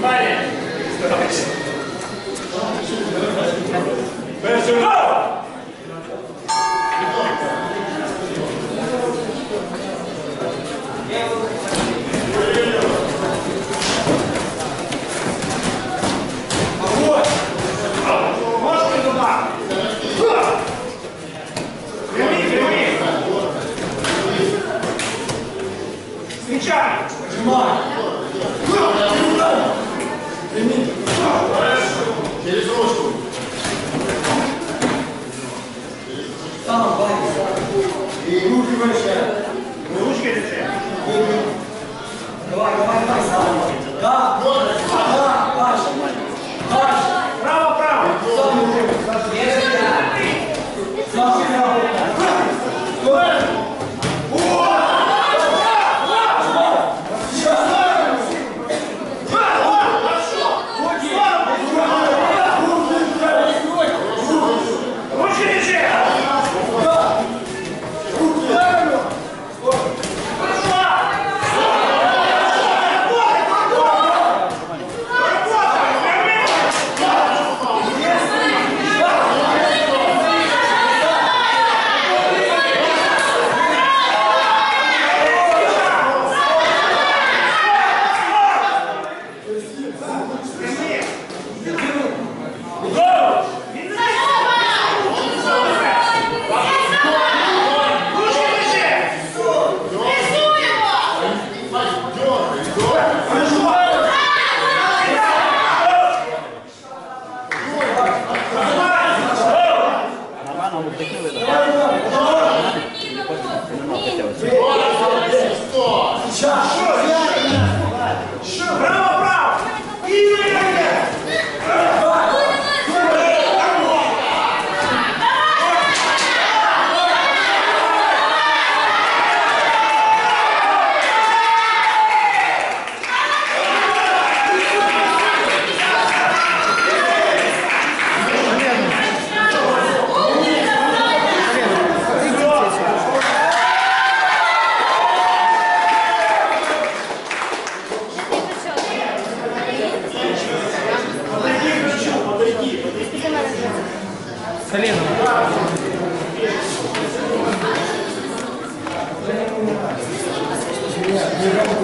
Vale. Personal. Встречай! Сжимай. Прими. Через ручку. Сам, Ваня. И руки выше. Коленом. Yeah.